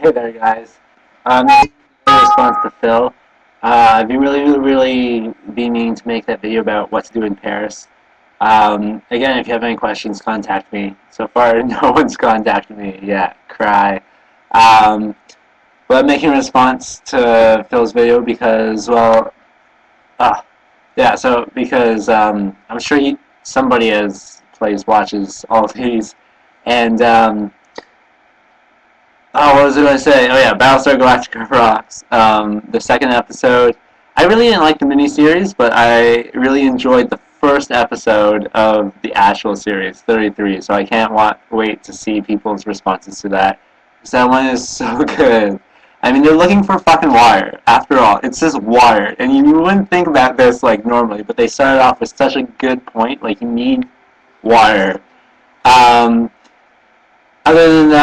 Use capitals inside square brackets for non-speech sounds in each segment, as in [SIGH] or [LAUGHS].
Hey there, guys. Um, in response to Phil, uh, I've been really, really been meaning to make that video about what to do in Paris. Um, again, if you have any questions, contact me. So far, [LAUGHS] no one's contacted me yet. Cry. Um, but I'm making a response to Phil's video because, well, ah, yeah. So because um, I'm sure he, somebody has plays watches all [LAUGHS] these, and um, oh, what was I going to say? Oh yeah, Battlestar Galactica rocks. Um, the second episode. I really didn't like the miniseries, but I really enjoyed the first episode of the actual series, 33. So I can't wa- wait to see people's responses to that. Because that one is so [LAUGHS] good. I mean, they're looking for fucking wire. After all, it's just wire, and you wouldn't think about this like normally, but they started off with such a good point. Like you need wire. Um,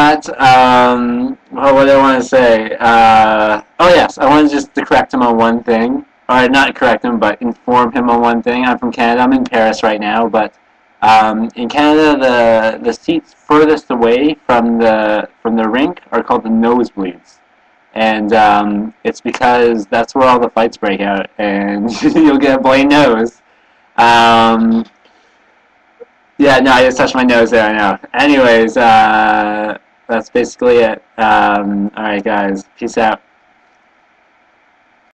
that, um, well, what do I want to say? Uh, oh yes, I wanted just correct him on one thing, or not correct him, but inform him on one thing. I'm from Canada. I'm in Paris right now, but um, in Canada, the the seats furthest away from the from the rink are called the nosebleeds, and um, it's because that's where all the fights break out, and [LAUGHS] you'll get a bloody nose. Um, yeah, no, I just touched my nose there. I know. Anyways, uh, that's basically it. Um, all right, guys. Peace out.